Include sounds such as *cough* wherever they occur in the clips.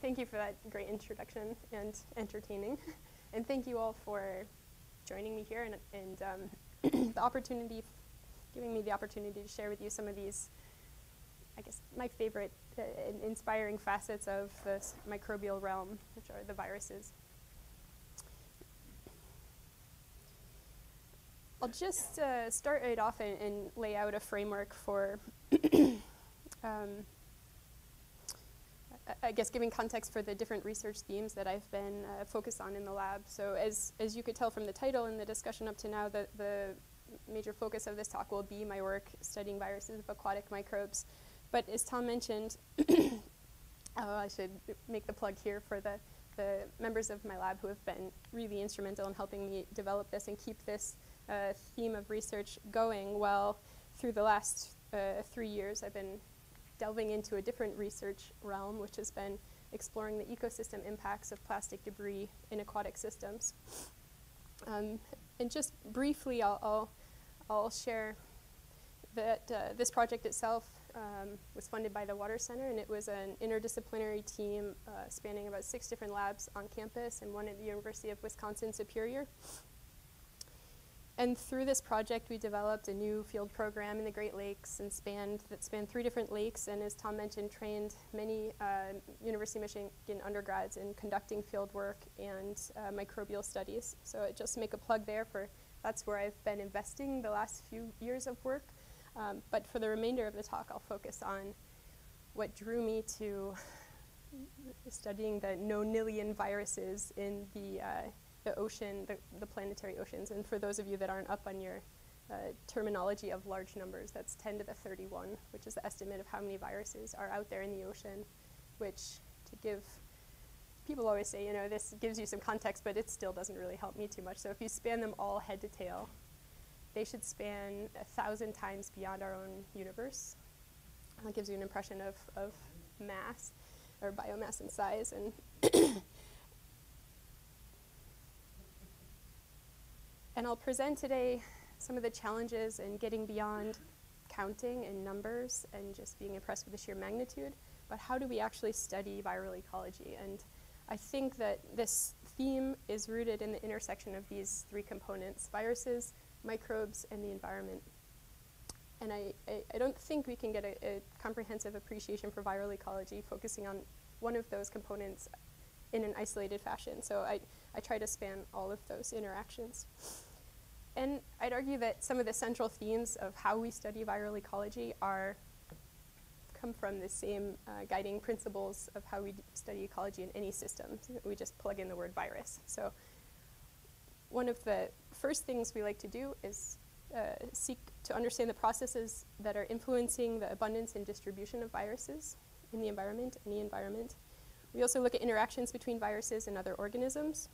thank you for that great introduction and entertaining. *laughs* and thank you all for joining me here and, and um, *clears throat* the opportunity, giving me the opportunity to share with you some of these, I guess, my favorite uh, inspiring facets of the microbial realm, which are the viruses. I'll just uh, start right off and, and, lay out a framework for *clears throat* um, I guess giving context for the different research themes that I've been uh, focused on in the lab. So as, as you could tell from the title and the discussion up to now, the, the major focus of this talk will be my work studying viruses of aquatic microbes. But as Tom mentioned, *coughs* oh, I should make the plug here for the, the members of my lab who have been really instrumental in helping me develop this and keep this uh, theme of research going well through the last uh, three years. I've been delving into a different research realm, which has been exploring the ecosystem impacts of plastic debris in aquatic systems. Um, and just briefly, I'll, I'll, I'll share that uh, this project itself um, was funded by the Water Center, and it was an interdisciplinary team uh, spanning about six different labs on campus and one at the University of Wisconsin Superior. And through this project, we developed a new field program in the Great Lakes and spanned that spanned three different lakes. And as Tom mentioned, trained many uh, University of Michigan undergrads in conducting field work and uh, microbial studies. So I just make a plug there for that's where I've been investing the last few years of work. Um, but for the remainder of the talk, I'll focus on what drew me to studying the nonillion viruses in the uh, the ocean, the, the planetary oceans. And for those of you that aren't up on your uh, terminology of large numbers, that's 10 to the 31, which is the estimate of how many viruses are out there in the ocean, which to give, people always say, you know, this gives you some context, but it still doesn't really help me too much. So if you span them all head to tail, they should span a thousand times beyond our own universe. That gives you an impression of, of mass or biomass and size. And And I'll present today some of the challenges in getting beyond counting and numbers and just being impressed with the sheer magnitude, but how do we actually study viral ecology? And I think that this theme is rooted in the intersection of these three components, viruses, microbes, and the environment. And I, I, I don't think we can get a, a, comprehensive appreciation for viral ecology focusing on one of those components in an isolated fashion. So I, I try to span all of those interactions. And I'd argue that some of the central themes of how we study viral ecology are come from the same uh, guiding principles of how we study ecology in any system. We just plug in the word virus. So one of the first things we like to do is uh, seek to understand the processes that are influencing the abundance and distribution of viruses in the environment, any environment. We also look at interactions between viruses and other organisms,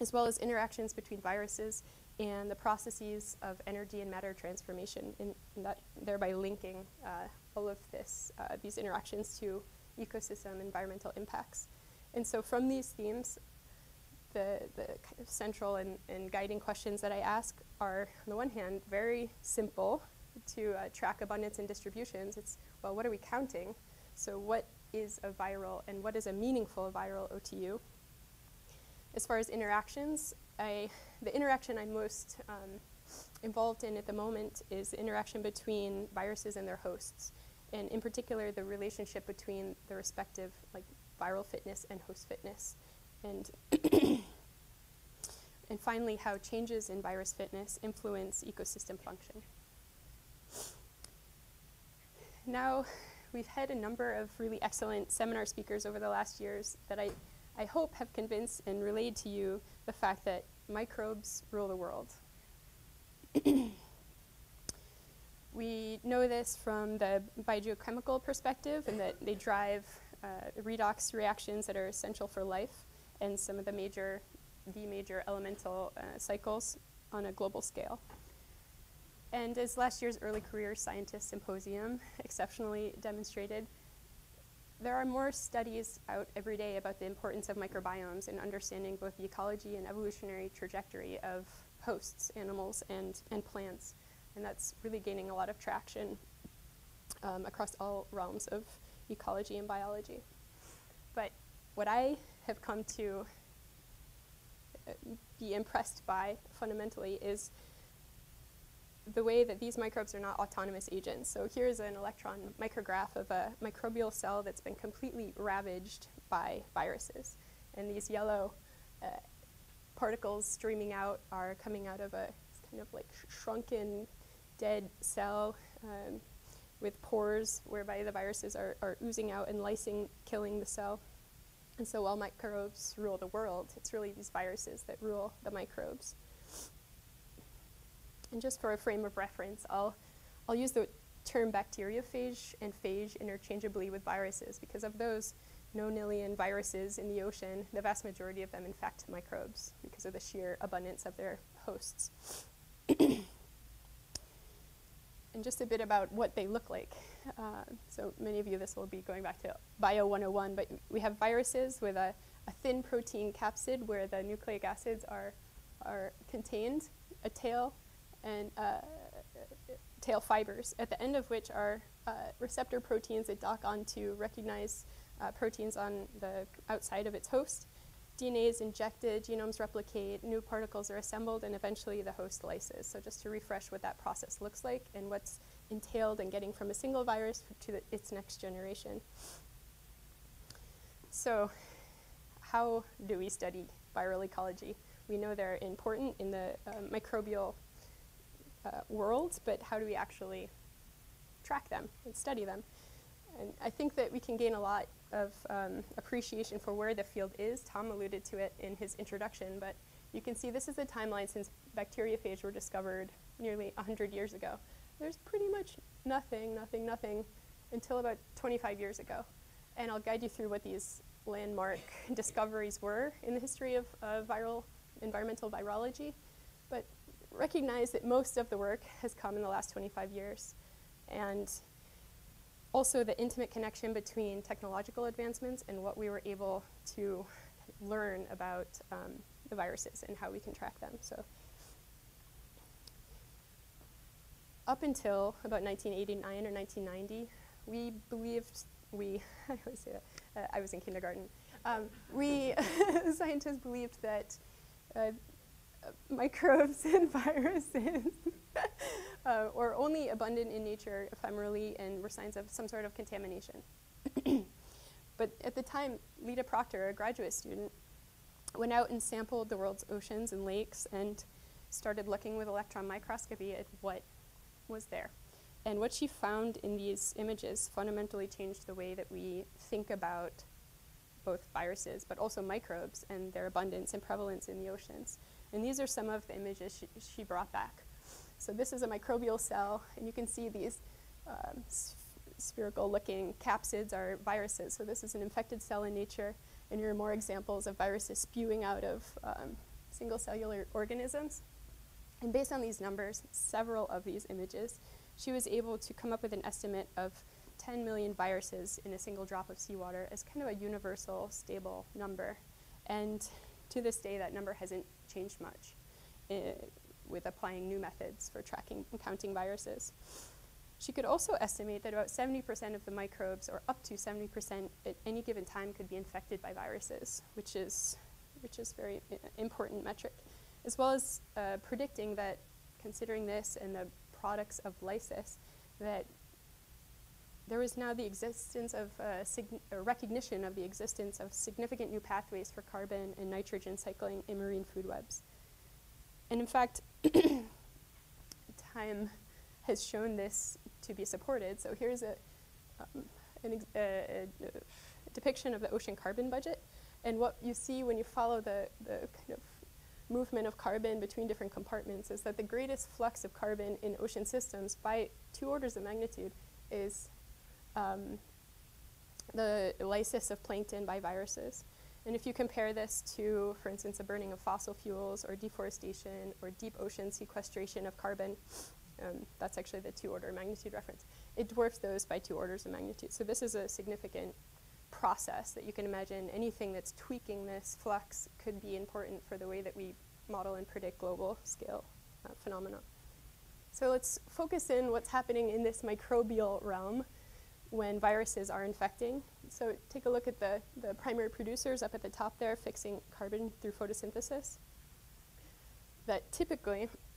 as well as interactions between viruses and the processes of energy and matter transformation, in, that thereby linking uh, all of this, uh, these interactions to ecosystem environmental impacts. And so from these themes, the, the kind of central and, and guiding questions that I ask are, on the one hand, very simple to uh, track abundance and distributions. It's, well, what are we counting? So what is a viral and what is a meaningful viral OTU? As far as interactions, I, the interaction I'm most um, involved in at the moment is the interaction between viruses and their hosts, and in particular the relationship between the respective like viral fitness and host fitness, and *coughs* and finally how changes in virus fitness influence ecosystem function. Now, we've had a number of really excellent seminar speakers over the last years that I I hope have convinced and relayed to you the fact that microbes rule the world. *clears throat* we know this from the biogeochemical perspective and that they drive uh, redox reactions that are essential for life and some of the major, the major elemental uh, cycles on a global scale. And as last year's Early Career Scientist Symposium *laughs* exceptionally demonstrated, there are more studies out every day about the importance of microbiomes in understanding both the ecology and evolutionary trajectory of hosts, animals, and, and plants. And that's really gaining a lot of traction um, across all realms of ecology and biology. But what I have come to uh, be impressed by fundamentally is the way that these microbes are not autonomous agents. So here's an electron micrograph of a microbial cell that's been completely ravaged by viruses. And these yellow uh, particles streaming out are coming out of a kind of like sh shrunken, dead cell um, with pores whereby the viruses are, are oozing out and lysing, killing the cell. And so while microbes rule the world, it's really these viruses that rule the microbes. And just for a frame of reference, I'll, I'll use the term bacteriophage and phage interchangeably with viruses because of those nonillion viruses in the ocean, the vast majority of them infect microbes because of the sheer abundance of their hosts. *clears throat* and just a bit about what they look like. Uh, so many of you, this will be going back to Bio 101, but we have viruses with a, a thin protein capsid where the nucleic acids are, are contained, a tail, and uh, tail fibers, at the end of which are uh, receptor proteins that dock onto recognize uh, proteins on the outside of its host. DNA is injected, genomes replicate, new particles are assembled, and eventually the host lyses. So just to refresh what that process looks like and what's entailed in getting from a single virus to the, its next generation. So how do we study viral ecology? We know they're important in the uh, microbial uh, world, but how do we actually track them and study them? And I think that we can gain a lot of um, appreciation for where the field is. Tom alluded to it in his introduction, but you can see this is a timeline since bacteriophage were discovered nearly 100 years ago. There's pretty much nothing, nothing, nothing until about 25 years ago. And I'll guide you through what these landmark *laughs* discoveries were in the history of uh, viral, environmental virology. Recognize that most of the work has come in the last 25 years. And also the intimate connection between technological advancements and what we were able to learn about um, the viruses and how we can track them. So up until about 1989 or 1990, we believed, we, *laughs* I always say that, uh, I was in kindergarten, um, we *laughs* scientists believed that uh, microbes *laughs* and viruses *laughs* uh, or only abundant in nature ephemerally and were signs of some sort of contamination. *clears throat* but at the time, Lita Proctor, a graduate student, went out and sampled the world's oceans and lakes and started looking with electron microscopy at what was there. And what she found in these images fundamentally changed the way that we think about both viruses, but also microbes and their abundance and prevalence in the oceans. And these are some of the images she, she brought back. So this is a microbial cell, and you can see these um, spherical looking capsids are viruses. So this is an infected cell in nature, and here are more examples of viruses spewing out of um, single cellular organisms. And based on these numbers, several of these images, she was able to come up with an estimate of 10 million viruses in a single drop of seawater as kind of a universal stable number. And to this day, that number hasn't changed much uh, with applying new methods for tracking and counting viruses. She could also estimate that about 70% of the microbes, or up to 70% at any given time, could be infected by viruses, which is, which is very uh, important metric, as well as uh, predicting that, considering this and the products of lysis, that there is now the existence of uh, recognition of the existence of significant new pathways for carbon and nitrogen cycling in marine food webs. And in fact, *coughs* time has shown this to be supported. So here's a, um, a, a, depiction of the ocean carbon budget. And what you see when you follow the, the kind of movement of carbon between different compartments is that the greatest flux of carbon in ocean systems by two orders of magnitude is um, the lysis of plankton by viruses. And if you compare this to, for instance, the burning of fossil fuels or deforestation or deep ocean sequestration of carbon, um, that's actually the two order magnitude reference, it dwarfs those by two orders of magnitude. So this is a significant process that you can imagine anything that's tweaking this flux could be important for the way that we model and predict global scale uh, phenomena. So let's focus in what's happening in this microbial realm when viruses are infecting. So take a look at the, the primary producers up at the top there, fixing carbon through photosynthesis. That typically *coughs*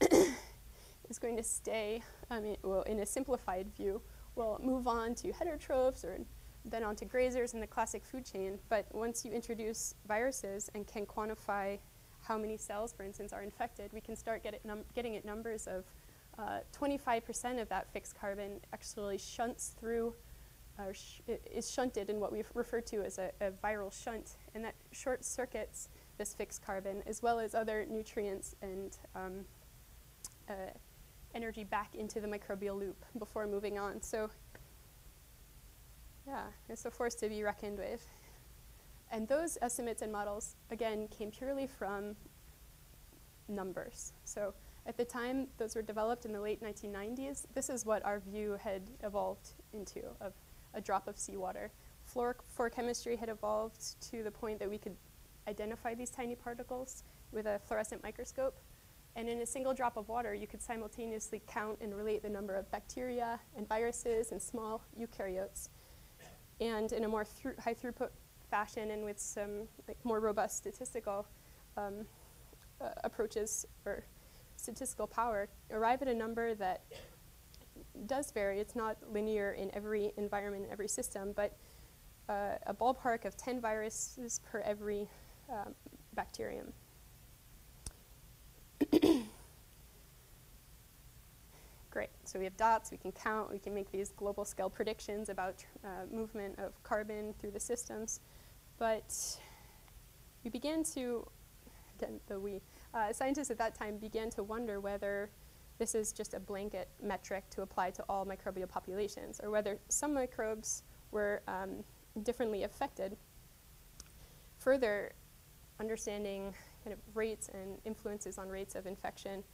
is going to stay, I mean, well, in a simplified view, will move on to heterotrophs or then on to grazers in the classic food chain. But once you introduce viruses and can quantify how many cells, for instance, are infected, we can start get getting at numbers of 25% uh, of that fixed carbon actually shunts through sh is shunted in what we refer to as a, a, viral shunt, and that short circuits this fixed carbon as well as other nutrients and um, uh, energy back into the microbial loop before moving on. So, yeah, it's a force to be reckoned with. And those estimates and models, again, came purely from numbers. So at the time those were developed in the late 1990s, this is what our view had evolved into of a drop of seawater. Fluor chemistry had evolved to the point that we could identify these tiny particles with a fluorescent microscope. And in a single drop of water, you could simultaneously count and relate the number of bacteria and viruses and small eukaryotes. And in a more high throughput fashion and with some like, more robust statistical um, uh, approaches or statistical power, arrive at a number that does vary. It's not linear in every environment, in every system, but uh, a ballpark of 10 viruses per every um, bacterium. *coughs* Great, so we have dots, we can count, we can make these global scale predictions about uh, movement of carbon through the systems, but we began to, again, the we, uh, scientists at that time began to wonder whether this is just a blanket metric to apply to all microbial populations, or whether some microbes were um, differently affected. Further, understanding kind of rates and influences on rates of infection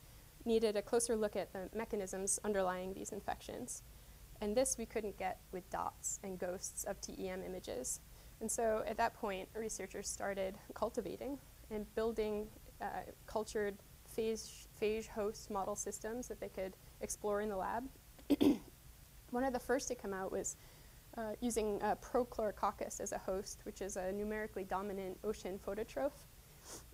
needed a closer look at the mechanisms underlying these infections. And this we couldn't get with dots and ghosts of TEM images. And so at that point, researchers started cultivating and building uh, cultured phage, phage host model systems that they could explore in the lab. *clears throat* One of the first to come out was uh, using uh, Prochlorococcus as a host, which is a numerically dominant ocean phototroph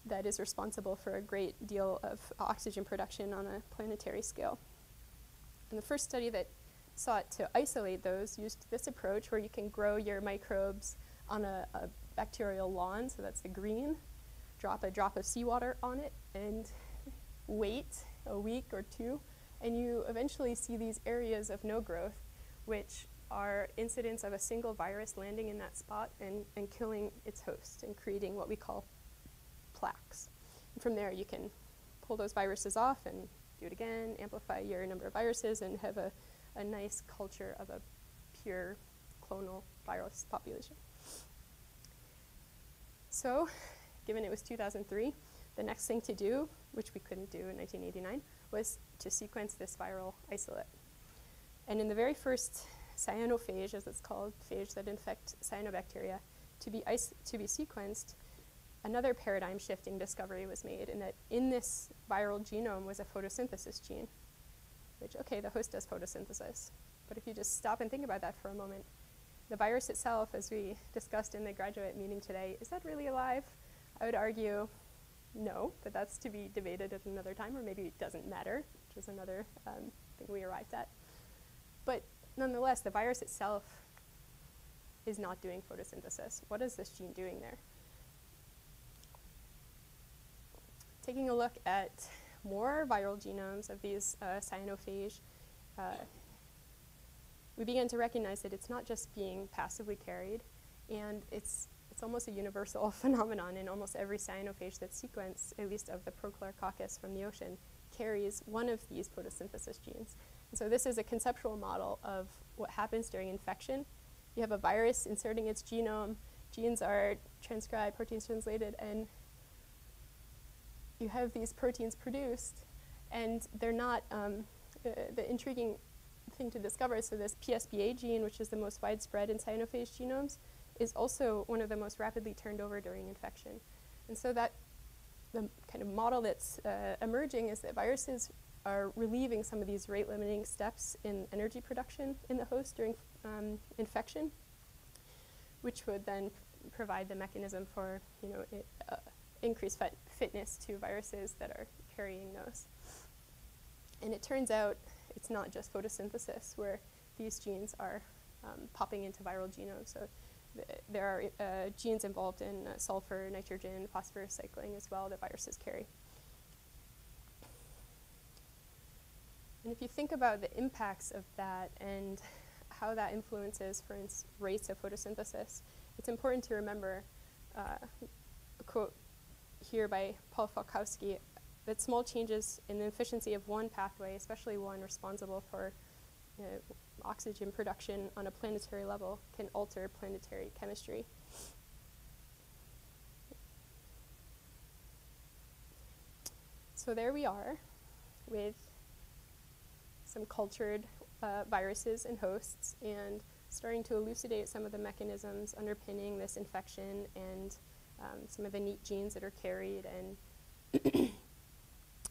that is responsible for a great deal of oxygen production on a planetary scale. And the first study that sought to isolate those used this approach where you can grow your microbes on a, a bacterial lawn, so that's the green, drop a drop of seawater on it, and wait a week or two, and you eventually see these areas of no growth, which are incidents of a single virus landing in that spot and, and killing its host and creating what we call plaques. And from there, you can pull those viruses off and do it again, amplify your number of viruses, and have a, a nice culture of a pure clonal virus population. So, given it was 2003, the next thing to do, which we couldn't do in 1989, was to sequence this viral isolate. And in the very first cyanophage, as it's called, phage that infect cyanobacteria, to be, to be sequenced, another paradigm shifting discovery was made in that in this viral genome was a photosynthesis gene, which, okay, the host does photosynthesis. But if you just stop and think about that for a moment, the virus itself, as we discussed in the graduate meeting today, is that really alive? I would argue no, but that's to be debated at another time, or maybe it doesn't matter, which is another um, thing we arrived at. But nonetheless, the virus itself is not doing photosynthesis. What is this gene doing there? Taking a look at more viral genomes of these uh, cyanophage, uh, we began to recognize that it's not just being passively carried, and it's it's almost a universal *laughs* phenomenon in almost every cyanophage that's sequenced, at least of the Prochlorococcus from the ocean, carries one of these photosynthesis genes. And so this is a conceptual model of what happens during infection. You have a virus inserting its genome, genes are transcribed, proteins translated, and you have these proteins produced, and they're not, um, the intriguing thing to discover, so this PSBA gene, which is the most widespread in cyanophage genomes, is also one of the most rapidly turned over during infection. And so that the kind of model that's uh, emerging is that viruses are relieving some of these rate limiting steps in energy production in the host during um, infection, which would then provide the mechanism for you know it, uh, increased fit fitness to viruses that are carrying those. And it turns out it's not just photosynthesis where these genes are um, popping into viral genomes. So there are uh, genes involved in uh, sulfur, nitrogen, phosphorus cycling as well that viruses carry. And if you think about the impacts of that and how that influences, for instance, rates of photosynthesis, it's important to remember uh, a quote here by Paul Falkowski that small changes in the efficiency of one pathway, especially one responsible for oxygen production on a planetary level, can alter planetary chemistry. So there we are with some cultured uh, viruses and hosts and starting to elucidate some of the mechanisms underpinning this infection and um, some of the neat genes that are carried and *coughs*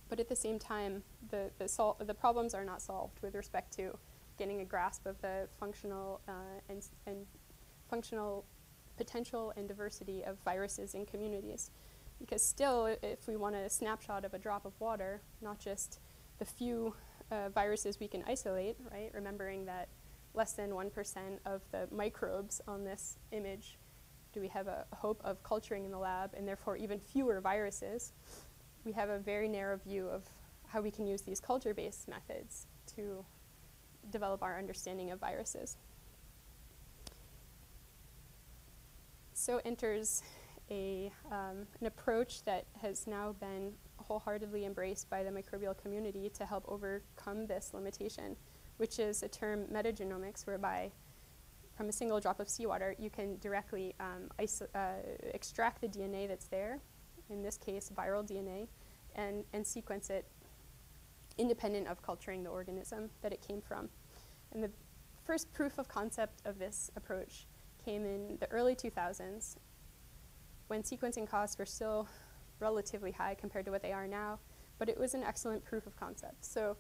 but at the same time the, the, the problems are not solved with respect to getting a grasp of the functional uh, and, and functional potential and diversity of viruses in communities because still if we want a snapshot of a drop of water not just the few uh, viruses we can isolate, right? Remembering that less than 1% of the microbes on this image do we have a hope of culturing in the lab, and therefore even fewer viruses. We have a very narrow view of how we can use these culture-based methods to develop our understanding of viruses. So enters a, um, an approach that has now been wholeheartedly embraced by the microbial community to help overcome this limitation, which is a term metagenomics, whereby from a single drop of seawater, you can directly um, uh, extract the DNA that's there, in this case viral DNA, and, and sequence it independent of culturing the organism that it came from. And the first proof of concept of this approach came in the early 2000s when sequencing costs were still relatively high compared to what they are now, but it was an excellent proof of concept. So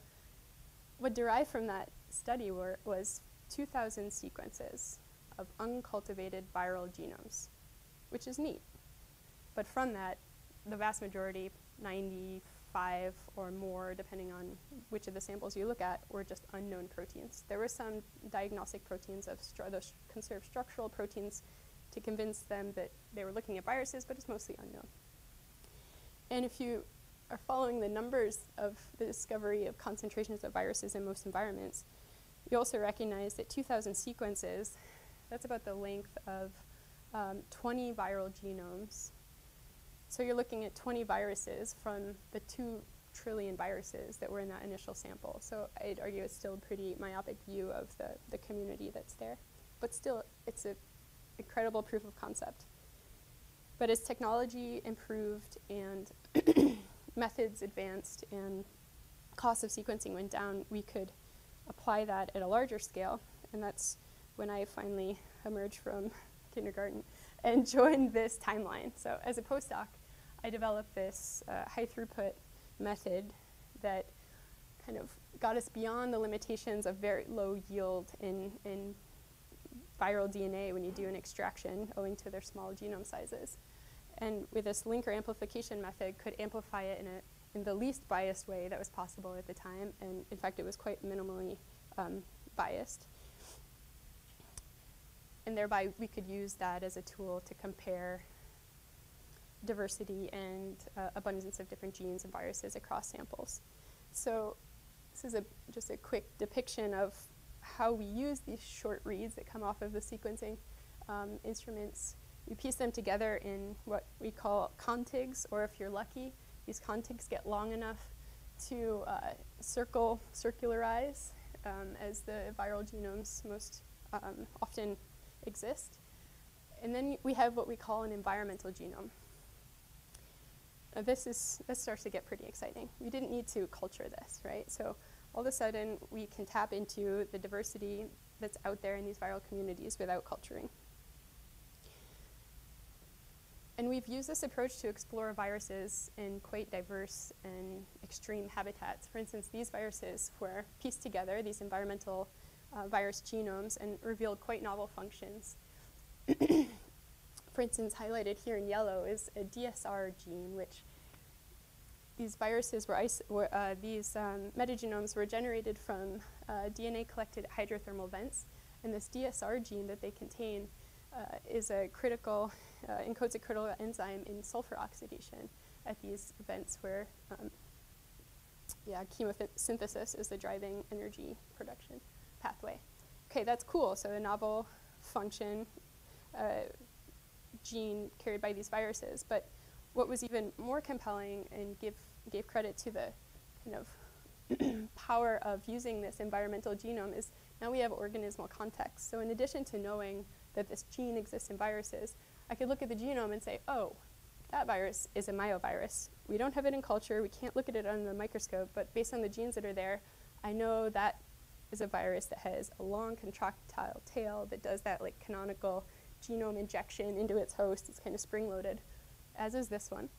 what derived from that study were, was 2,000 sequences of uncultivated viral genomes, which is neat. But from that, the vast majority, 95 or more, depending on which of the samples you look at, were just unknown proteins. There were some diagnostic proteins of those conserved structural proteins to convince them that they were looking at viruses, but it's mostly unknown. And if you are following the numbers of the discovery of concentrations of viruses in most environments, you also recognize that 2,000 sequences, that's about the length of um, 20 viral genomes. So you're looking at 20 viruses from the 2 trillion viruses that were in that initial sample. So I'd argue it's still a pretty myopic view of the, the community that's there. But still, it's an incredible proof of concept. But as technology improved and *coughs* methods advanced and cost of sequencing went down, we could apply that at a larger scale. And that's when I finally emerged from *laughs* kindergarten and *laughs* joined this timeline. So as a postdoc, I developed this uh, high throughput method that kind of got us beyond the limitations of very low yield in, in viral DNA when you do an extraction owing to their small genome sizes and with this linker amplification method could amplify it in, a, in the least biased way that was possible at the time, and in fact it was quite minimally um, biased. And thereby we could use that as a tool to compare diversity and uh, abundance of different genes and viruses across samples. So this is a, just a quick depiction of how we use these short reads that come off of the sequencing um, instruments we piece them together in what we call contigs, or if you're lucky, these contigs get long enough to uh, circle, circularize, um, as the viral genomes most um, often exist. And then we have what we call an environmental genome. Now this, is, this starts to get pretty exciting. We didn't need to culture this, right? So all of a sudden, we can tap into the diversity that's out there in these viral communities without culturing. And we've used this approach to explore viruses in quite diverse and extreme habitats. For instance, these viruses were pieced together, these environmental uh, virus genomes and revealed quite novel functions. *clears throat* For instance, highlighted here in yellow is a DSR gene, which these viruses were, were uh, these um, metagenomes were generated from uh, DNA collected at hydrothermal vents, and this DSR gene that they contain uh, is a critical, uh, encodes a critical enzyme in sulfur oxidation at these vents where, um, yeah, chemosynthesis is the driving energy production pathway. Okay, that's cool. So a novel function uh, gene carried by these viruses. But what was even more compelling and give, gave credit to the kind of *clears throat* power of using this environmental genome is now we have organismal context. So in addition to knowing that this gene exists in viruses, I could look at the genome and say, oh, that virus is a myovirus. We don't have it in culture, we can't look at it under the microscope, but based on the genes that are there, I know that is a virus that has a long contractile tail that does that like canonical genome injection into its host. It's kind of spring-loaded, as is this one.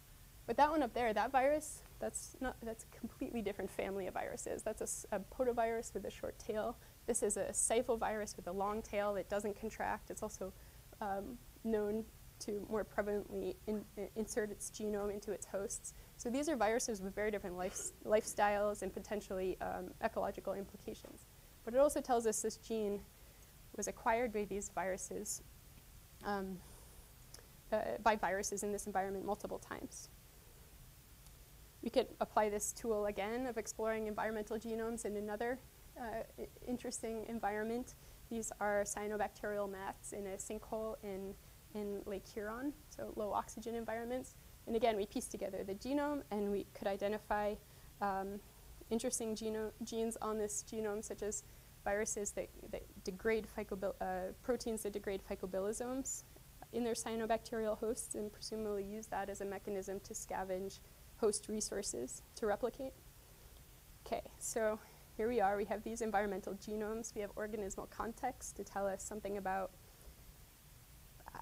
But that one up there, that virus, that's not that's a completely different family of viruses. That's a, a with a short tail. This is a cyphovirus with a long tail that doesn't contract. It's also um, known to more prevalently in, in insert its genome into its hosts. So these are viruses with very different life, lifestyles and potentially um, ecological implications. But it also tells us this gene was acquired by these viruses, um, uh, by viruses in this environment multiple times. We could apply this tool again of exploring environmental genomes in another uh, interesting environment. These are cyanobacterial mats in a sinkhole in, in Lake Huron, so low oxygen environments. And again, we pieced together the genome and we could identify um, interesting genes on this genome, such as viruses that, that degrade uh, proteins that degrade phycobilisomes in their cyanobacterial hosts and presumably use that as a mechanism to scavenge host resources to replicate. Okay, so here we are. We have these environmental genomes. We have organismal context to tell us something about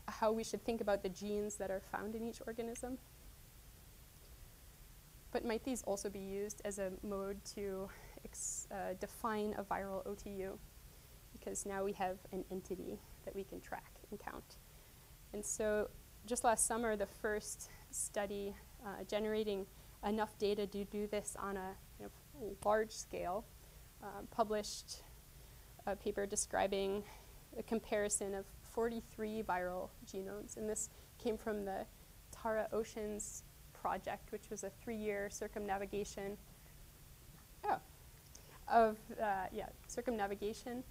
how we should think about the genes that are found in each organism. But might these also be used as a mode to uh, define a viral OTU? Because now we have an entity that we can track and count. And so just last summer, the first study uh, generating enough data to do this on a you know, large scale uh, published a paper describing a comparison of 43 viral genomes. And this came from the Tara Oceans project, which was a three-year circumnavigation oh, of uh, yeah circumnavigation.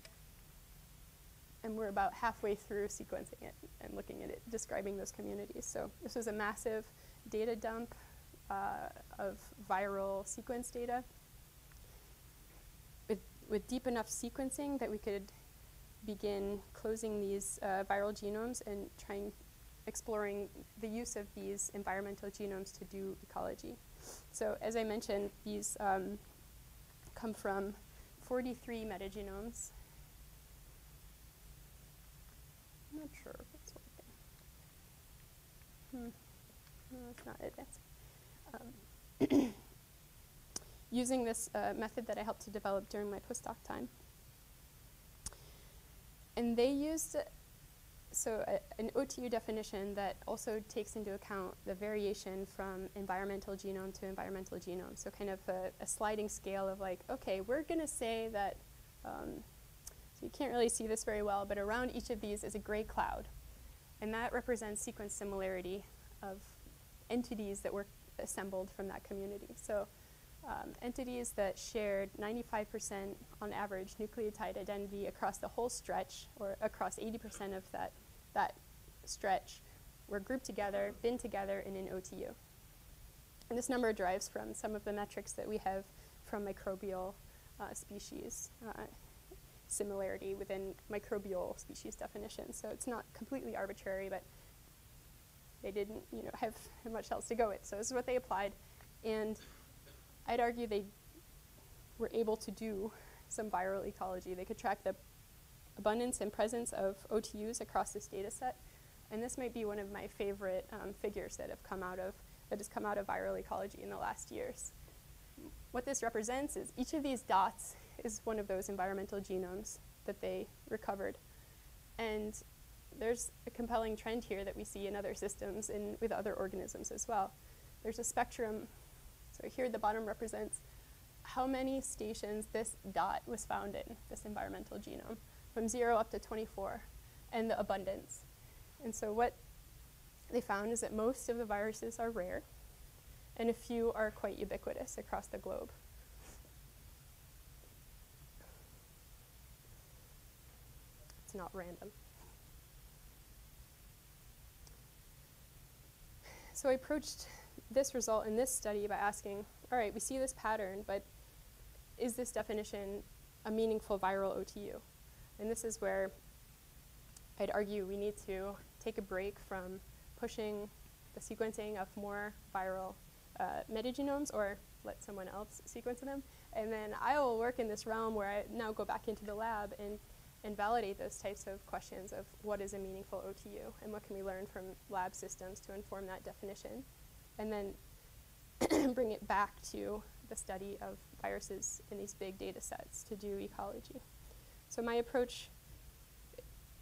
And we're about halfway through sequencing it and looking at it, describing those communities. So this was a massive data dump uh, of viral sequence data with, with deep enough sequencing that we could begin closing these uh, viral genomes and trying exploring the use of these environmental genomes to do ecology. So as I mentioned, these um, come from 43 metagenomes. I'm not sure if working. Hmm. No, not advancing. Um, *coughs* using this uh, method that I helped to develop during my postdoc time. And they used so a, an OTU definition that also takes into account the variation from environmental genome to environmental genome. So kind of a, a sliding scale of like, okay, we're going to say that, um, so you can't really see this very well, but around each of these is a gray cloud. And that represents sequence similarity of entities that were assembled from that community. So um, entities that shared 95% on average nucleotide identity across the whole stretch or across 80% of that, that stretch were grouped together, bin together in an OTU. And this number derives from some of the metrics that we have from microbial uh, species uh, similarity within microbial species definition. So it's not completely arbitrary, but they didn't you know, have much else to go with. So this is what they applied. And I'd argue they were able to do some viral ecology. They could track the abundance and presence of OTUs across this data set. And this might be one of my favorite um, figures that have come out of that has come out of viral ecology in the last years. What this represents is each of these dots is one of those environmental genomes that they recovered. And there's a compelling trend here that we see in other systems and with other organisms as well. There's a spectrum. So here the bottom represents how many stations this dot was found in, this environmental genome, from 0 up to 24, and the abundance. And so what they found is that most of the viruses are rare, and a few are quite ubiquitous across the globe. It's not random. So I approached this result in this study by asking, all right, we see this pattern, but is this definition a meaningful viral OTU? And this is where I'd argue we need to take a break from pushing the sequencing of more viral uh, metagenomes or let someone else sequence them. And then I will work in this realm where I now go back into the lab and, and validate those types of questions of what is a meaningful OTU and what can we learn from lab systems to inform that definition. And then *clears throat* bring it back to the study of viruses in these big data sets to do ecology. So my approach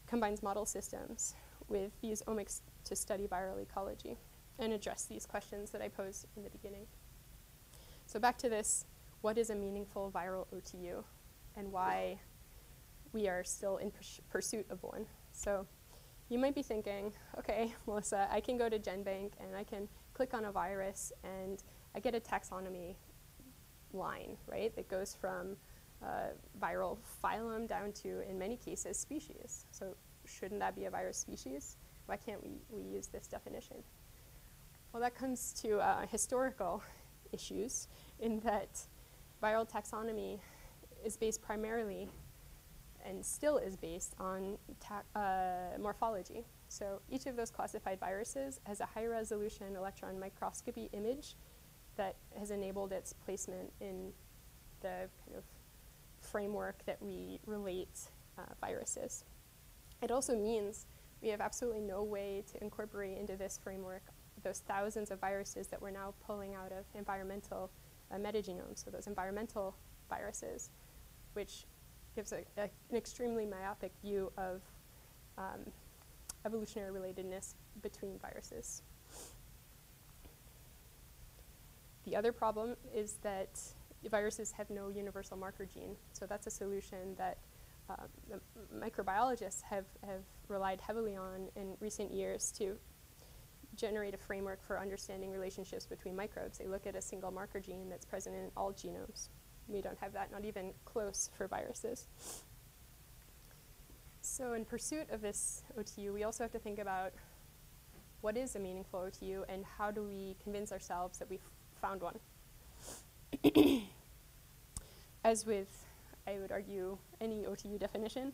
combines model systems with these omics to study viral ecology and address these questions that I posed in the beginning. So back to this, what is a meaningful viral OTU and why we are still in pursuit of one. So you might be thinking, okay, *laughs* Melissa, I can go to GenBank and I can click on a virus and I get a taxonomy line, right, that goes from uh, viral phylum down to, in many cases, species. So shouldn't that be a virus species? Why can't we, we use this definition? Well, that comes to uh, historical issues in that viral taxonomy is based primarily and still is based on uh, morphology. So each of those classified viruses has a high resolution electron microscopy image that has enabled its placement in the kind of framework that we relate uh, viruses. It also means we have absolutely no way to incorporate into this framework those thousands of viruses that we're now pulling out of environmental uh, metagenomes, so those environmental viruses, which gives a, a, an extremely myopic view of um, evolutionary relatedness between viruses. The other problem is that viruses have no universal marker gene, so that's a solution that uh, microbiologists have, have relied heavily on in recent years to generate a framework for understanding relationships between microbes. They look at a single marker gene that's present in all genomes. We don't have that, not even close for viruses. So in pursuit of this OTU, we also have to think about what is a meaningful OTU and how do we convince ourselves that we've found one. *coughs* As with, I would argue, any OTU definition,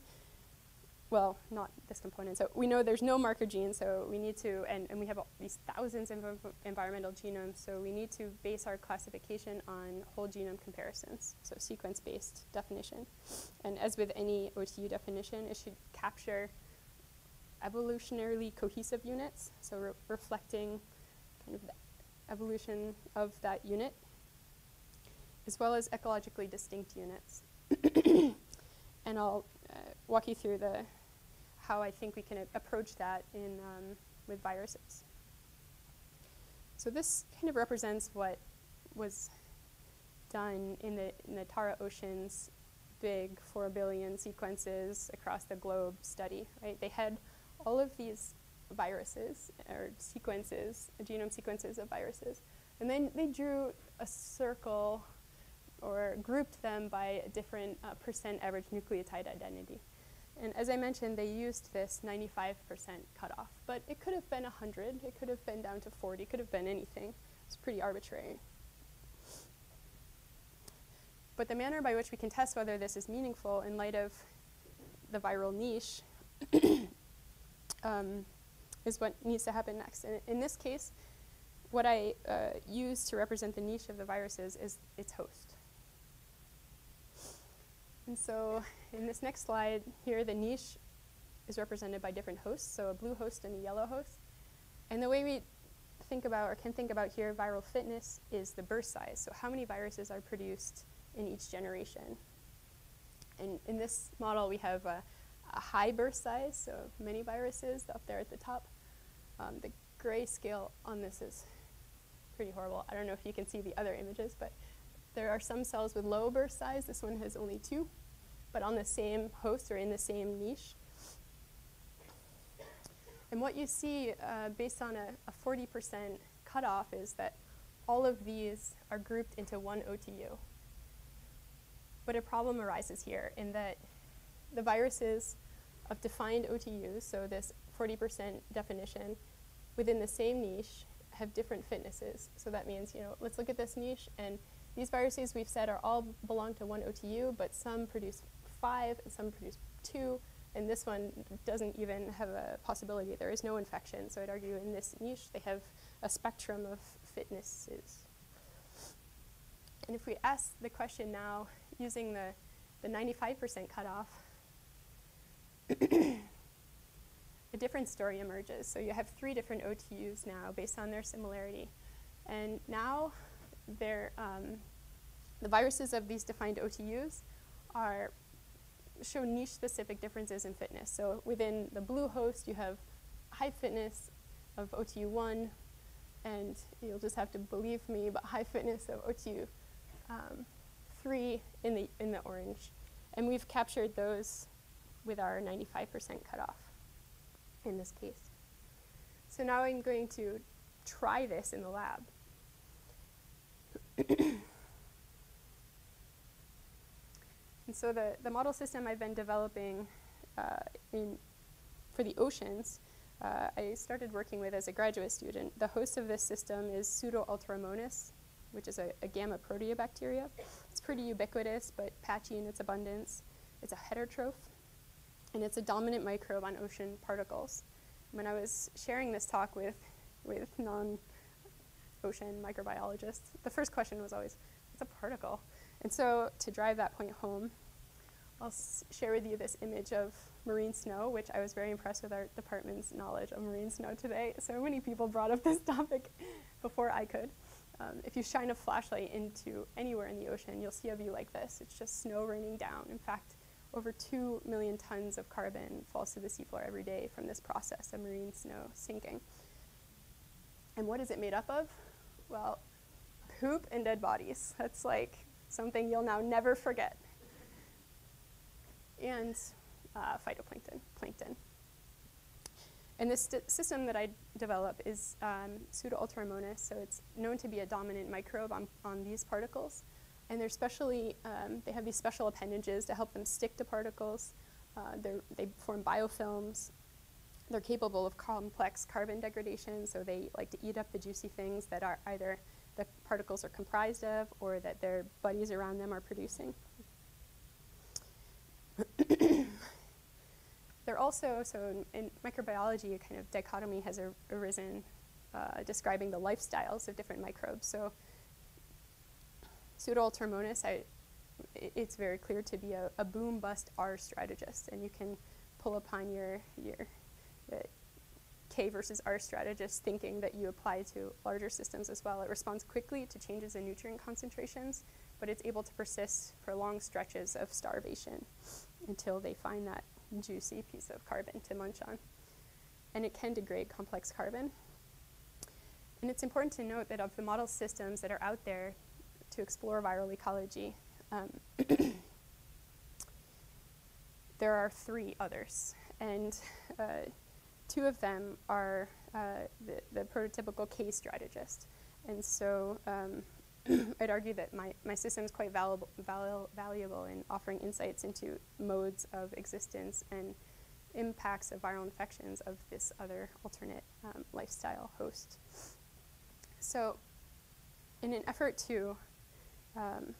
well, not this component. So we know there's no marker gene, so we need to, and, and we have these thousands of environmental genomes, so we need to base our classification on whole genome comparisons, so sequence-based definition. And as with any OTU definition, it should capture evolutionarily cohesive units, so re reflecting kind of the evolution of that unit, as well as ecologically distinct units. *coughs* and I'll uh, walk you through the how I think we can approach that in, um, with viruses. So this kind of represents what was done in the, in the Tara Ocean's big 4 billion sequences across the globe study, right? They had all of these viruses or sequences, genome sequences of viruses, and then they drew a circle or grouped them by a different uh, percent average nucleotide identity. And as I mentioned, they used this 95% cutoff, but it could have been 100, it could have been down to 40, it could have been anything. It's pretty arbitrary. But the manner by which we can test whether this is meaningful in light of the viral niche *coughs* um, is what needs to happen next. And in this case, what I uh, use to represent the niche of the viruses is its host. And so in this next slide here, the niche is represented by different hosts, so a blue host and a yellow host. And the way we think about or can think about here viral fitness is the burst size, so how many viruses are produced in each generation. And in this model, we have a, a high burst size, so many viruses up there at the top. Um, the gray scale on this is pretty horrible. I don't know if you can see the other images, but there are some cells with low burst size. This one has only two, but on the same host or in the same niche. And what you see uh, based on a, a 40% cutoff is that all of these are grouped into one OTU. But a problem arises here in that the viruses of defined OTUs, so this 40% definition, within the same niche have different fitnesses. So that means, you know, let's look at this niche and these viruses we've said are all belong to one OTU, but some produce five and some produce two, and this one doesn't even have a possibility. There is no infection, so I'd argue in this niche they have a spectrum of fitnesses. And if we ask the question now using the, the 95% cutoff, *coughs* a different story emerges. So you have three different OTUs now based on their similarity. And now um, the viruses of these defined OTUs are show niche-specific differences in fitness. So within the blue host, you have high fitness of OTU1, and you'll just have to believe me, but high fitness of OTU um, 3 in the, in the orange. And we've captured those with our 95% cutoff in this case. So now I'm going to try this in the lab. *clears throat* and so the, the model system I've been developing uh, in, for the oceans, uh, I started working with as a graduate student. The host of this system is Pseudo-Ultramonas, which is a, a gamma proteobacteria. It's pretty ubiquitous, but patchy in its abundance. It's a heterotroph, and it's a dominant microbe on ocean particles. When I was sharing this talk with, with non-ocean microbiologists, the first question was always, what's a particle? And so to drive that point home, I'll share with you this image of marine snow, which I was very impressed with our department's knowledge of marine snow today. So many people brought up this *laughs* topic before I could. Um, if you shine a flashlight into anywhere in the ocean, you'll see a view like this. It's just snow raining down. In fact, over 2 million tons of carbon falls to the seafloor every day from this process of marine snow sinking. And what is it made up of? Well, poop and dead bodies. That's like something you'll now never forget. And uh, phytoplankton, plankton. And this system that I develop is um, so it's known to be a dominant microbe on, on these particles. And they're specially, um, they have these special appendages to help them stick to particles. Uh, they form biofilms. They're capable of complex carbon degradation, so they like to eat up the juicy things that are either the particles are comprised of or that their buddies around them are producing. *coughs* They're also, so in, in, microbiology, a kind of dichotomy has ar arisen uh, describing the lifestyles of different microbes. So Pseudo-Ultramonas, it's very clear to be a, a, boom bust R strategist, and you can pull upon your, your versus R strategist thinking that you apply to larger systems as well. It responds quickly to changes in nutrient concentrations, but it's able to persist for long stretches of starvation until they find that juicy piece of carbon to munch on. And it can degrade complex carbon. And it's important to note that of the model systems that are out there to explore viral ecology, um, *coughs* there are three others. And uh, two of them are uh, the, the, prototypical case strategist. And so um, *clears throat* I'd argue that my, my system is quite valuable, valuable in offering insights into modes of existence and impacts of viral infections of this other alternate um, lifestyle host. So in an effort to um,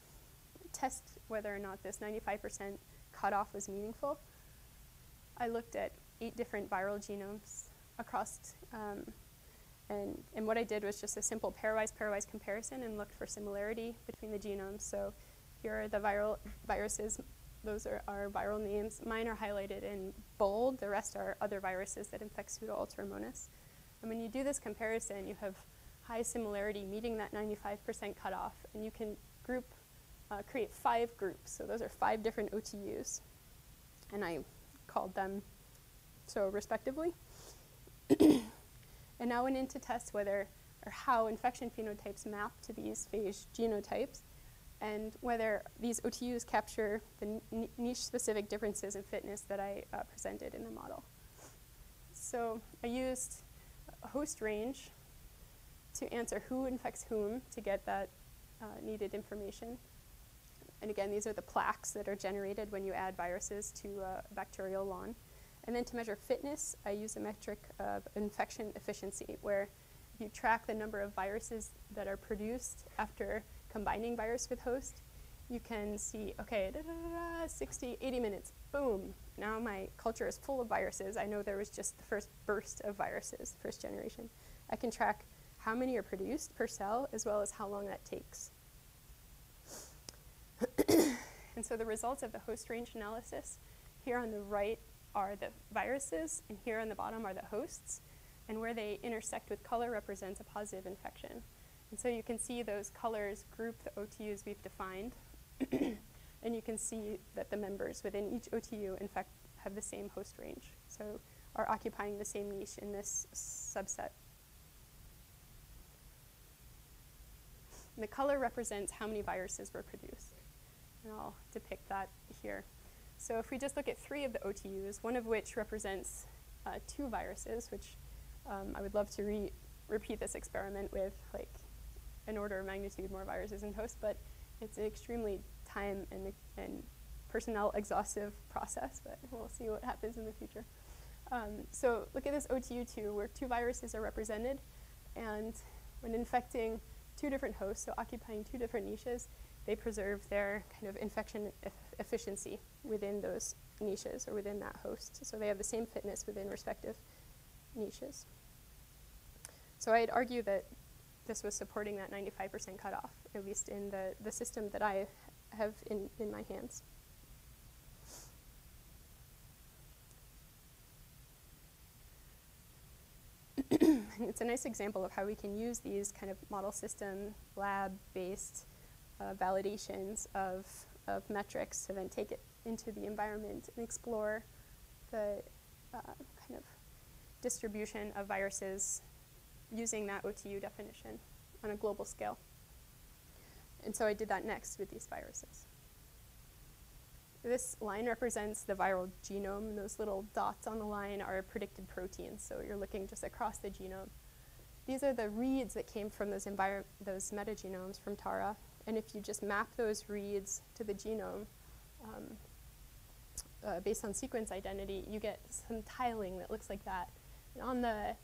test whether or not this 95% cutoff was meaningful, I looked at eight different viral genomes across um, and, and what I did was just a simple pairwise pairwise comparison and looked for similarity between the genomes. So here are the viral viruses. Those are our viral names. Mine are highlighted in bold. The rest are other viruses that infect Pseudo-Ultramonas. And when you do this comparison, you have high similarity meeting that 95% cutoff. And you can group uh, create five groups. So those are five different OTUs. And I called them so respectively. and now went in to test whether or how infection phenotypes map to these phage genotypes and whether these OTUs capture the niche-specific differences in fitness that I uh, presented in the model. So I used a host range to answer who infects whom to get that uh, needed information. And again, these are the plaques that are generated when you add viruses to a bacterial lawn. And then to measure fitness, I use a metric of infection efficiency, where you track the number of viruses that are produced after combining virus with host, you can see, okay, da, da, da, 60, 80 minutes, boom. Now my culture is full of viruses. I know there was just the first burst of viruses, first generation. I can track how many are produced per cell, as well as how long that takes. *coughs* and so the results of the host range analysis, here on the right are the viruses, and here on the bottom are the hosts. And where they intersect with color represents a positive infection. And so you can see those colors group the OTUs we've defined. *clears throat* and you can see that the members within each OTU, in fact, have the same host range. So are occupying the same niche in this subset. And the color represents how many viruses were produced. And I'll depict that here. So if we just look at three of the OTUs, one of which represents uh, two viruses, which um, I would love to re repeat this experiment with like an order of magnitude more viruses in host, but it's an extremely time and, and personnel exhaustive process, but we'll see what happens in the future. Um, so look at this OTU2 where two viruses are represented, and when infecting two different hosts, so occupying two different niches, they preserve their kind of infection efficiency within those niches or within that host. So they have the same fitness within respective niches. So I'd argue that this was supporting that 95% cutoff, at least in the, the system that I have in, in my hands. *clears throat* it's a nice example of how we can use these kind of model system, lab-based uh, validations of, of metrics to then take it into the environment and explore the uh, kind of distribution of viruses using that OTU definition on a global scale. And so I did that next with these viruses. This line represents the viral genome. Those little dots on the line are predicted proteins, so you're looking just across the genome. These are the reads that came from those, those metagenomes from Tara. And if you just map those reads to the genome um, uh, based on sequence identity, you get some tiling that looks like that. And on the,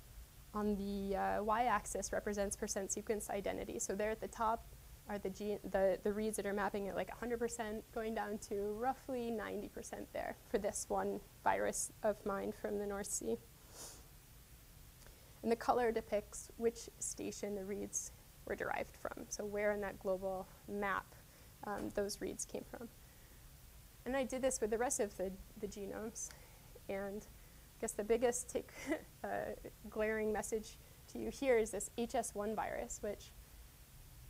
on the uh, y-axis represents percent sequence identity. So there at the top are the, the, the reads that are mapping at like 100% going down to roughly 90% there for this one virus of mine from the North Sea. And the color depicts which station the reads were derived from, so where in that global map um, those reads came from. And I did this with the rest of the, the genomes. And I guess the biggest take, *laughs* uh, glaring message to you here is this HS1 virus, which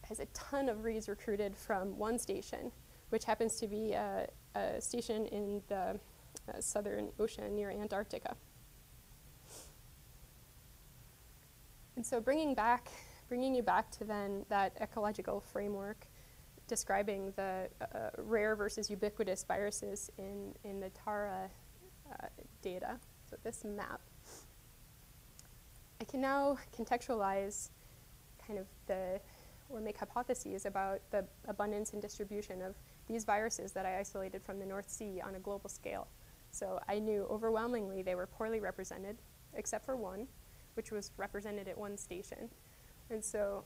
has a ton of reads recruited from one station, which happens to be a, a station in the uh, southern ocean near Antarctica. And so bringing back, bringing you back to then that ecological framework describing the uh, rare versus ubiquitous viruses in, in the TARA uh, data, so this map, I can now contextualize kind of the, or make hypotheses about the abundance and distribution of these viruses that I isolated from the North Sea on a global scale. So I knew overwhelmingly they were poorly represented, except for one, which was represented at one station. And so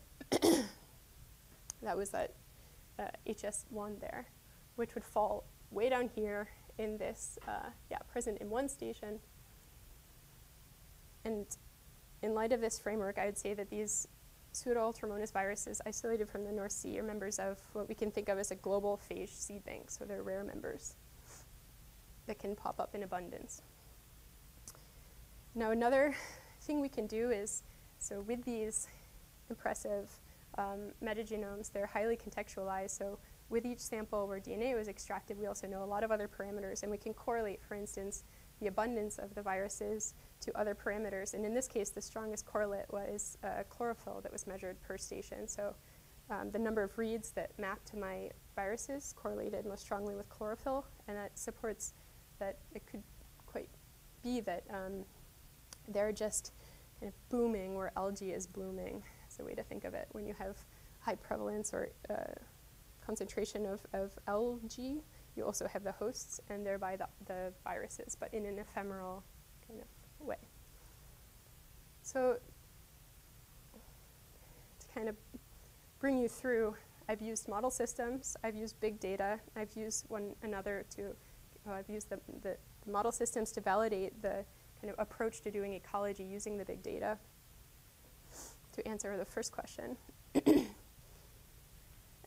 that was that uh, HS1 there, which would fall way down here in this, uh, yeah, present in one station. And in light of this framework, I would say that these pseudo-ultramonas viruses isolated from the North Sea are members of what we can think of as a global phage seed bank, so they're rare members that can pop up in abundance. Now another thing we can do is, so with these impressive um, metagenomes, they're highly contextualized, so with each sample where DNA was extracted, we also know a lot of other parameters, and we can correlate, for instance, the abundance of the viruses to other parameters. And in this case, the strongest correlate was uh, chlorophyll that was measured per station. So um, the number of reads that map to my viruses correlated most strongly with chlorophyll, and that supports that it could quite be that um, they're just kind of booming where algae is blooming. It's a way to think of it. When you have high prevalence or uh, concentration of, of algae, you also have the hosts and thereby the, the viruses, but in an ephemeral kind of way. So to kind of bring you through, I've used model systems, I've used big data, I've used one another to, uh, I've used the, the model systems to validate the kind of approach to doing ecology using the big data to answer the first question. *clears throat*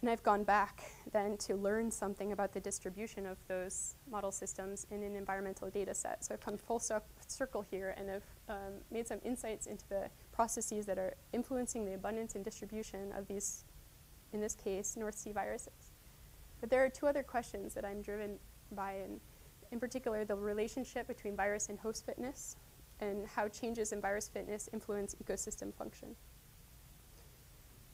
And I've gone back then to learn something about the distribution of those model systems in an environmental data set. So I've come full circle here and have um, made some insights into the processes that are influencing the abundance and distribution of these, in this case, North Sea viruses. But there are two other questions that I'm driven by, and in particular, the relationship between virus and host fitness, and how changes in virus fitness influence ecosystem function.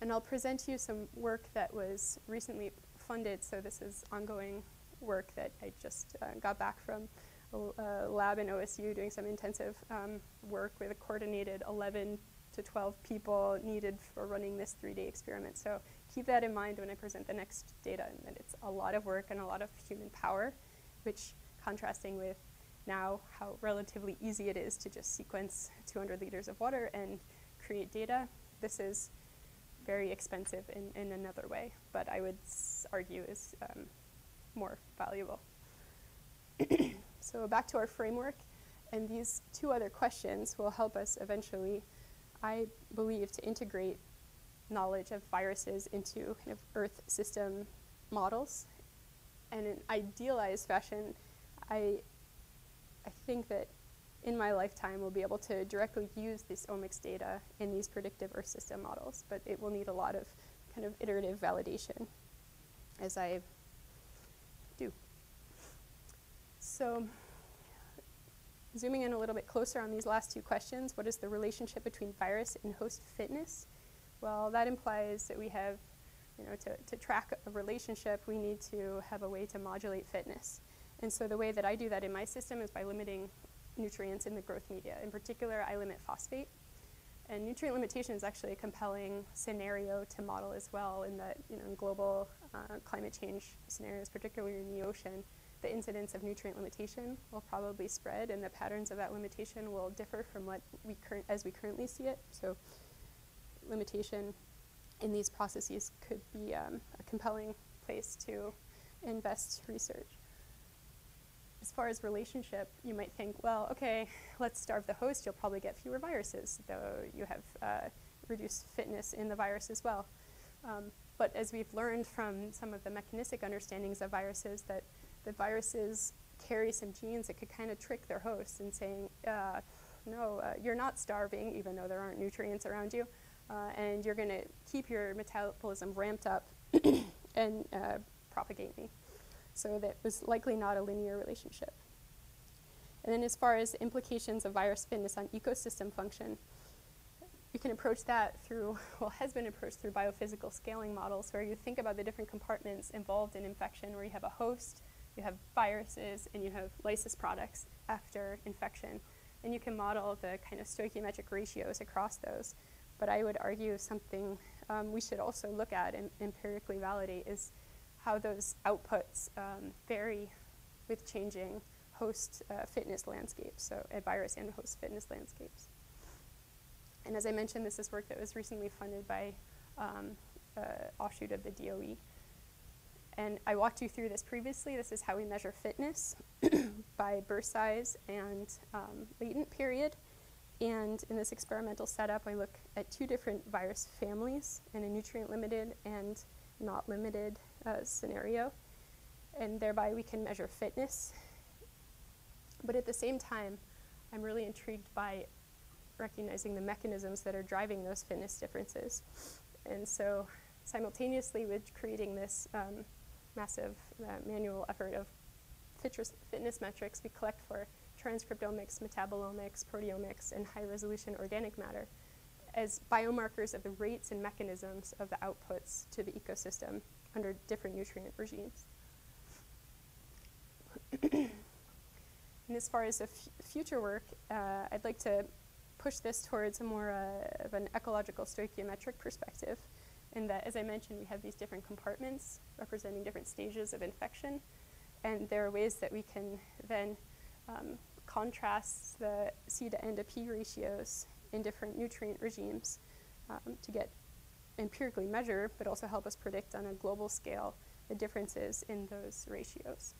And I'll present you some work that was recently funded, so this is ongoing work that I just uh, got back from a, a, lab in OSU doing some intensive um, work with a coordinated 11 to 12 people needed for running this three-day experiment. So keep that in mind when I present the next data, and that it's a lot of work and a lot of human power, which contrasting with now how relatively easy it is to just sequence 200 liters of water and create data. This is very expensive in, in another way, but I would argue is um, more valuable. *clears throat* so back to our framework, and these two other questions will help us eventually, I believe, to integrate knowledge of viruses into kind of Earth system models. And in idealized fashion, I, I think that in my lifetime will be able to directly use this omics data in these predictive Earth system models, but it will need a lot of kind of iterative validation as I do. So zooming in a little bit closer on these last two questions, what is the relationship between virus and host fitness? Well, that implies that we have, you know, to, to track a relationship, we need to have a way to modulate fitness. And so the way that I do that in my system is by limiting nutrients in the growth media. In particular, I limit phosphate. And nutrient limitation is actually a compelling scenario to model as well in that, you know, in global uh, climate change scenarios, particularly in the ocean, the incidence of nutrient limitation will probably spread and the patterns of that limitation will differ from what we current as we currently see it. So limitation in these processes could be um, a compelling place to invest research as far as relationship, you might think, well, okay, let's starve the host. You'll probably get fewer viruses, though you have uh, reduced fitness in the virus as well. Um, but as we've learned from some of the mechanistic understandings of viruses, that the viruses carry some genes that could kind of trick their hosts in saying, uh, no, uh, you're not starving, even though there aren't nutrients around you, uh, and you're going to keep your metabolism ramped up *clears throat* and uh, propagate me so that was likely not a linear relationship. And then as far as implications of virus fitness on ecosystem function, you can approach that through, *laughs* well, has been approached through biophysical scaling models where you think about the different compartments involved in infection where you have a host, you have viruses, and you have lysis products after infection. And you can model the kind of stoichiometric ratios across those. But I would argue something um, we should also look at and empirically validate is how those outputs um, vary with changing host uh, fitness landscapes, so a virus and host fitness landscapes. And as I mentioned, this is work that was recently funded by um, uh, offshoot of the DOE. And I walked you through this previously. This is how we measure fitness *coughs* by burst size and um, latent period. And in this experimental setup, I look at two different virus families in a nutrient limited and not limited uh, scenario, and thereby we can measure fitness. But at the same time, I'm really intrigued by recognizing the mechanisms that are driving those fitness differences. And so simultaneously with creating this um, massive uh, manual effort of fitness, fitness metrics we collect for transcriptomics, metabolomics, proteomics, and high resolution organic matter as biomarkers of the rates and mechanisms of the outputs to the ecosystem under different nutrient regimes. *coughs* and as far as the future work, uh, I'd like to push this towards a more uh, of an ecological stoichiometric perspective in that, as I mentioned, we have these different compartments representing different stages of infection, and there are ways that we can then um, contrast the C to N to P ratios in different nutrient regimes um, to get empirically measure, but also help us predict on a global scale the differences in those ratios.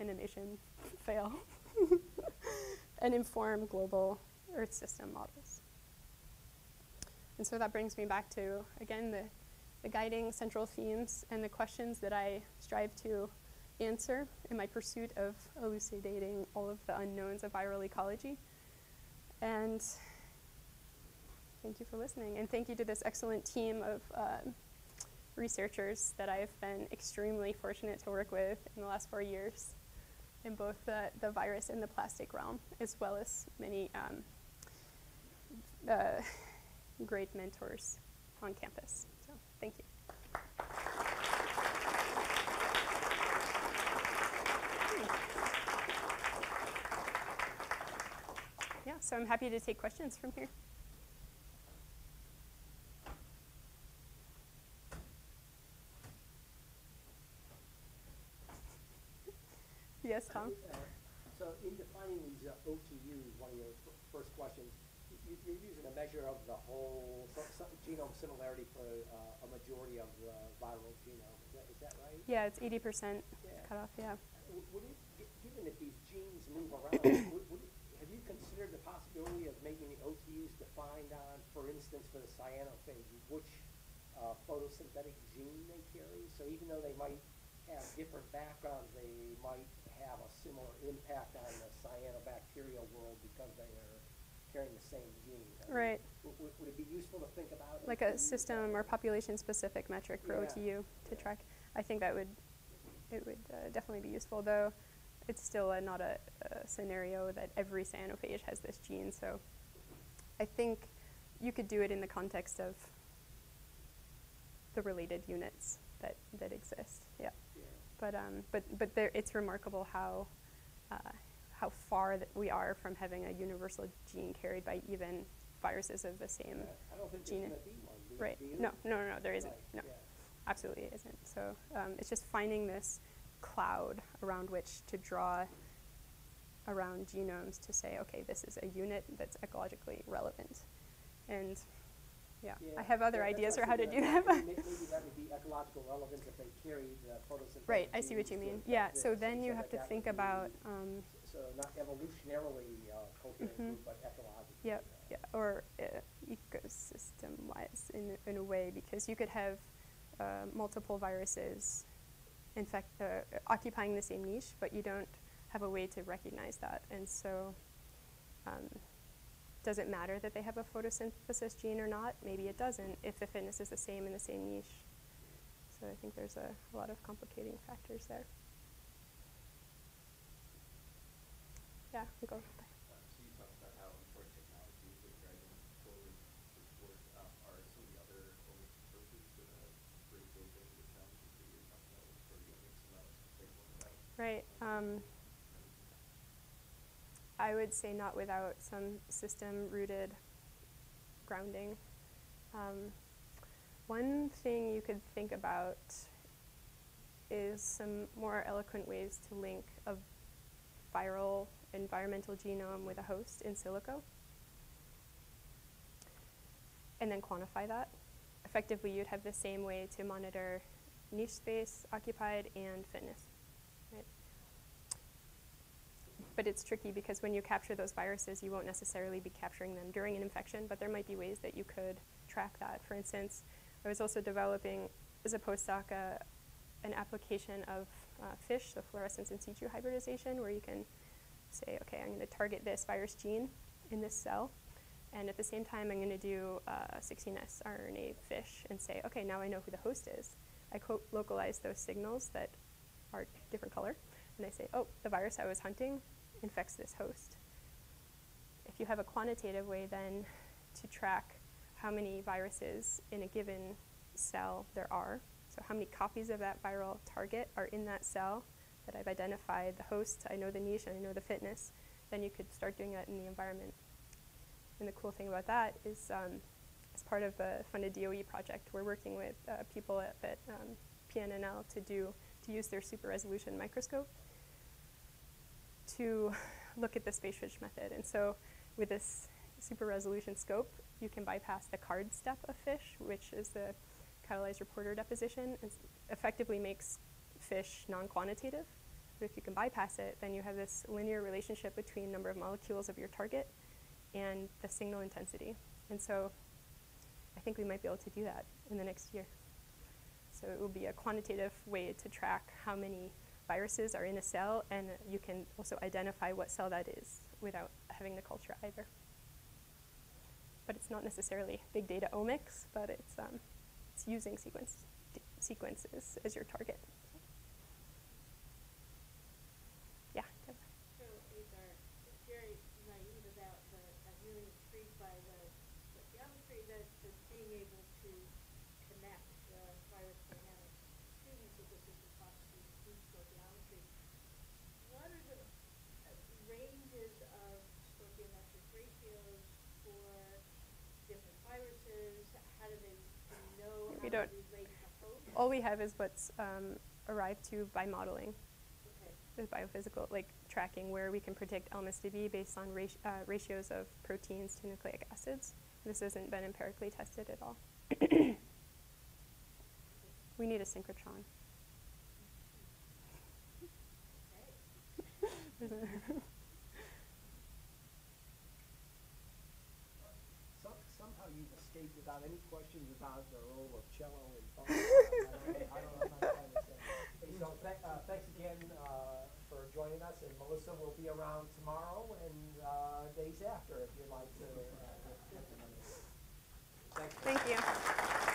Animation *laughs* fail. *laughs* and inform global Earth system models. And so that brings me back to, again, the, the guiding central themes and the questions that I strive to answer in my pursuit of elucidating all of the unknowns of viral ecology. And thank you for listening. And thank you to this excellent team of uh, researchers that I've been extremely fortunate to work with in the last four years in both the, the virus and the plastic realm, as well as many um, uh, great mentors on campus. So thank you. So I'm happy to take questions from here. Yes, Tom? Uh, so in defining these uh, OTUs, one of your first questions, you, are using a measure of the whole genome similarity for uh, a majority of the viral genome. Is that, is that right? Yeah, it's 80% yeah. cutoff, yeah. Would it, given that these genes move around, *coughs* would, would it, considered the possibility of making the OTUs defined on, for instance, for the cyanophage, which uh, photosynthetic gene they carry? So even though they might have different backgrounds, they might have a similar impact on the cyanobacterial world because they are carrying the same gene. right. would, would, it be useful to think about like a system or population-specific metric for yeah. OTU to yeah. track? I think that would it would uh, definitely be useful, though. It's still a, not a, a, scenario that every cyanophage has this gene. So I think you could do it in the context of the related units that that exist. Yeah. But, um, but, but there, it's remarkable how, uh, how far that we are from having a universal gene carried by even viruses of the same I gene. Right. No, no, no, no, there isn't. No, yeah. absolutely isn't. So um, it's just finding this cloud around which to draw around genomes to say, okay, this is a unit that's ecologically relevant. And yeah. I have other Yeah, ideas for how to do that. Maybe maybe that would be ecological relevance if they carried uh, photosynthetic Right, I see what you mean. Yeah, so this, then you so have to think about, um, So not evolutionarily uh, coherent Mhm. group, but ecologically. Yep, uh, yeah, or uh, ecosystem-wise in, in a way, because you could have uh, multiple viruses in fact uh, occupying the same niche, but you don't have a way to recognize that. And so um, does it matter that they have a photosynthesis gene or not? Maybe it doesn't if the fitness is the same in the same niche. So I think there's a, a lot of complicating factors there. Yeah, we go. Uh, so you talked about how important technology is with driving forward this work. Um, are some of the other omics approaches going to bring those into the challenges that you're talking about with proteomics and that Right. Um, I would say not without some system rooted grounding. Um, one thing you could think about is some more eloquent ways to link a viral environmental genome with a host in silico and then quantify that. Effectively, you'd have the same way to monitor niche space occupied and fitness but it's tricky because when you capture those viruses, you won't necessarily be capturing them during an infection, but there might be ways that you could track that. For instance, I was also developing, as a postdoc, uh, an application of uh, FISH, the fluorescence in situ hybridization, where you can say, okay, I'm going to target this virus gene in this cell, And at the same time, I'm going to do a 16S RNA fish and say, okay, now I know who the host is. I localize those signals that are different color, and I say, oh, the virus I was hunting infects this host. If you have a quantitative way then to track how many viruses in a given cell there are, so how many copies of that viral target are in that cell that I've identified the host, I know the niche, and I know the fitness, then you could start doing that in the environment. And the cool thing about that is, um, as part of a funded DOE project, we're working with uh, people at, at um, PNNL to do to use their super resolution microscope to *laughs* look at the space fish method. And so, with this super resolution scope, you can bypass the card step of fish, which is the catalyzed reporter deposition, and effectively makes fish non-quantitative. But if you can bypass it, then you have this linear relationship between number of molecules of your target and the signal intensity. And so I think we might be able to do that in the next year. So it will be a quantitative way to track how many viruses are in a cell, and you can also identify what cell that is without having the culture either. But it's not necessarily big data omics, but it's, um, it's using sequence sequences as your target. Yeah. Deborah. So these are very naive about the, I'm really intrigued by the, the geometry that, that's being able to connect the virus dynamics to these ecosystem processes through stoichiometry. What are the uh, ranges of stoichiometric ratios for different viruses? How do they know We don't- to relate to host? All we have is what's um, arrived to by modeling. Okay. with biophysical, like tracking where we can predict elements to be based on uh, ratios of proteins to nucleic acids. This hasn't been empirically tested at all. *coughs* we need a synchrotron. *laughs* *laughs* about any questions about the role of cello and funk. *laughs* I don't know if I'm trying to say. So th uh, thanks again uh, for joining us, and Melissa will be around tomorrow and uh, days after if you'd like to. Uh, Thank you. Thank you.